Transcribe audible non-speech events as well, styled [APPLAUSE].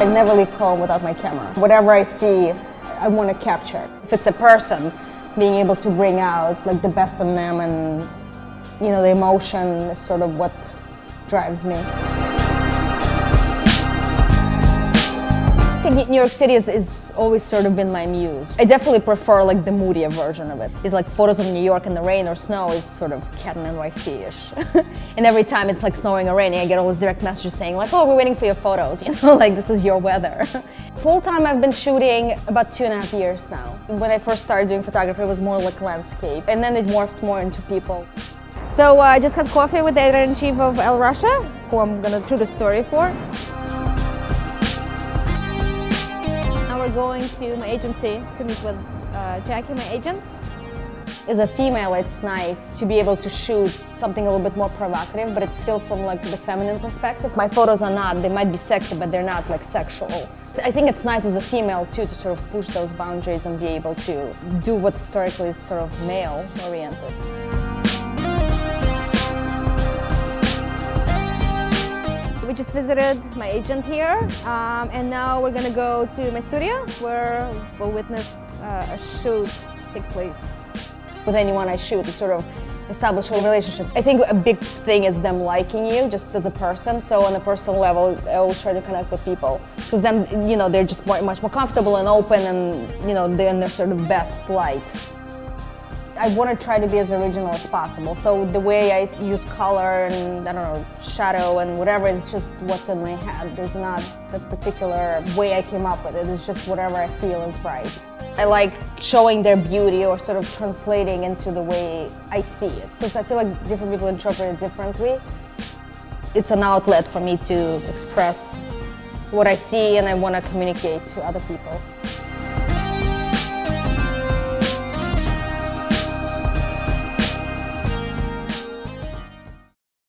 I never leave home without my camera. Whatever I see, I want to capture. If it's a person, being able to bring out like the best in them and you know the emotion is sort of what drives me. New York City has, is always sort of been my muse. I definitely prefer like the moodier version of it. It's like photos of New York in the rain or snow is sort of Kat in NYC-ish. [LAUGHS] and every time it's like snowing or raining, I get all these direct messages saying like, oh, we're waiting for your photos, [LAUGHS] you know, like this is your weather. [LAUGHS] Full time I've been shooting about two and a half years now. When I first started doing photography, it was more like landscape. And then it morphed more into people. So uh, I just had coffee with the editor-in-chief of Elle Russia, who I'm gonna shoot a story for. Going to my agency to meet with uh, Jackie, my agent. As a female, it's nice to be able to shoot something a little bit more provocative, but it's still from like the feminine perspective. My photos are not, they might be sexy, but they're not like sexual. I think it's nice as a female too to sort of push those boundaries and be able to do what historically is sort of male oriented. Just visited my agent here um, and now we're gonna go to my studio where we'll witness uh, a shoot take place. With anyone I shoot, to sort of establish a relationship. I think a big thing is them liking you just as a person. So on a personal level, I always try to connect with people because then, you know, they're just much more comfortable and open and, you know, they're in their sort of best light. I want to try to be as original as possible. So the way I use color and I don't know shadow and whatever is just what's in my head. There's not a particular way I came up with it. It's just whatever I feel is right. I like showing their beauty or sort of translating into the way I see it because I feel like different people interpret it differently. It's an outlet for me to express what I see and I want to communicate to other people.